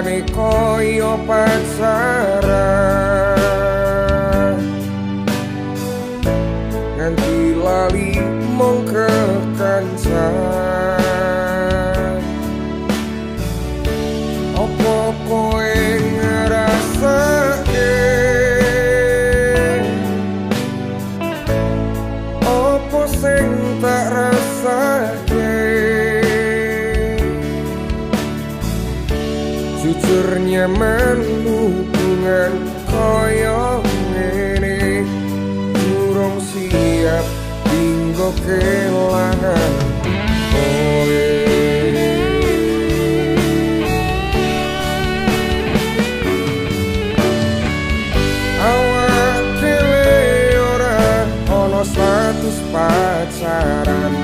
niko yo pacaran jujur nyaman hubungan koyo ngene. Kurung siap tinggo kelangan koe Awak dewe ora ono status pacaran.